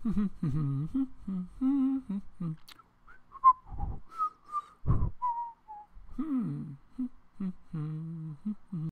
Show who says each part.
Speaker 1: Hmm.